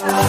Bye.